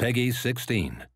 Peggy 16.